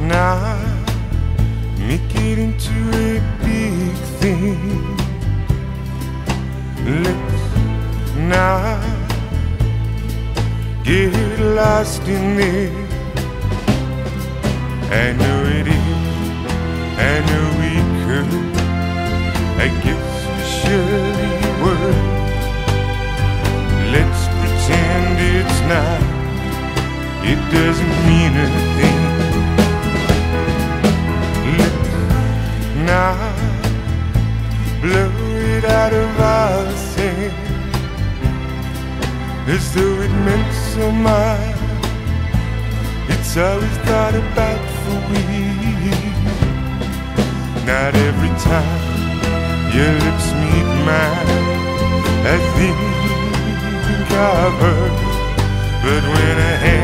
now make it into a big thing. Let's now get lost in it. I know it is, I know we could. I guess we surely were. Let's pretend it's not, it doesn't mean it. As though it meant so much. It's always thought about for we. Not every time your lips meet mine, I think of her. But when I